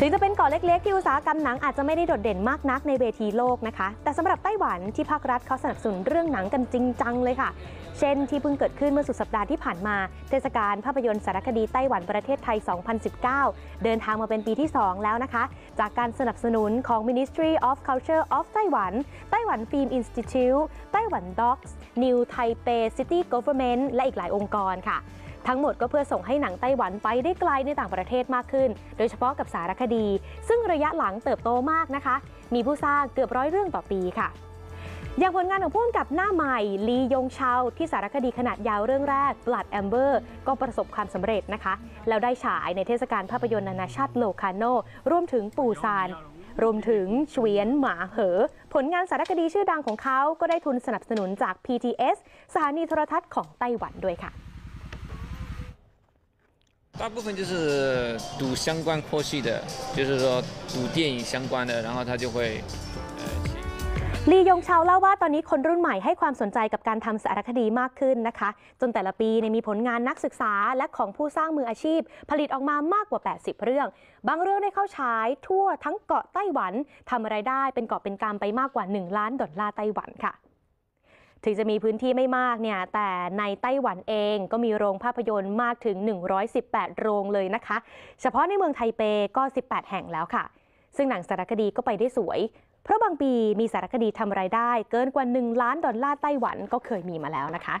ถึงจะเป็นเกาะเล็กๆ ที่อุตสาหกรรมหนังอาจจะไม่ได้โดดเด่นมากนักในเวทีโลกนะคะ แต่สำหรับไต้หวันที่ภาครัฐเขาสนับสนุนเรื่องหนังกันจริงจังเลยค่ะ เช่นที่เพิ่งเกิดขึ้นเมื่อสุดสัปดาห์ที่ผ่านมา เทศกาลภาพยนตร์สารคดีไต้หวันประเทศไทย 2019 เดินทางมาเป็นปีที่ 2 แล้วนะคะ จากการสนับสนุนของ Ministry of Culture of Taiwan ไต้หวัน Film Institute ไต้หวัน Docs New Taipei City Government และอีกหลายองค์กรค่ะ ทั้งหมดก็เพื่อส่งให้หนังไต้หวันไปได้ไกลในต่างประเทศมากขึ้น โดยเฉพาะกับสารคดี ซึ่งระยะหลังเติบโตมากนะคะ มีผู้สร้างเกือบร้อยเรื่องต่อปีค่ะอย่างผลงานของผู้กำกับหน้าใหม่ลียงเชาที่สารคดีขนาดยาวเรื่องแรก Blood Amber ก็ประสบความสำเร็จนะคะ แล้วได้ฉายในเทศกาลภาพยนตร์นานาชาติโลคาโนรวมถึงปูซาน รวมถึงเฉวียนหมาเหอ ผลงานสารคดีชื่อดังของเขาก็ได้ทุนสนับสนุนจาก PTS สถานีโทรทัศน์ของไต้หวันด้วยค่ะ 大部分就是读相关科系的，就是说读电影相关的，然后他就会呃写。 ลียงเชาเล่าว่าตอนนี้คนรุ่นใหม่ให้ความสนใจกับการทำสารคดีมากขึ้นนะคะ จนแต่ละปีเนี่ยมีผลงานนักศึกษาและของผู้สร้างมืออาชีพ ผลิตออกมามากกว่า 80 เรื่อง บางเรื่องได้เข้าฉายทั่วทั้งเกาะไต้หวันทำอะไรายได้เป็นเกาะเป็นกำไปมากกว่า 1 ล้านดอลลาร์ไต้หวันค่ะ ถึงจะมีพื้นที่ไม่มากเนี่ยแต่ในไต้หวันเองก็มีโรงภาพยนตร์มากถึง 118 โรงเลยนะคะ เฉพาะในเมืองไทเปก็ 18 แห่งแล้วค่ะ ซึ่งหนังสารคดีก็ไปได้สวย เพราะบางปีมีสารคดีทำรายได้ เกินกว่า 1 ล้านดอลลาร์ไต้หวันก็เคยมีมาแล้วนะคะ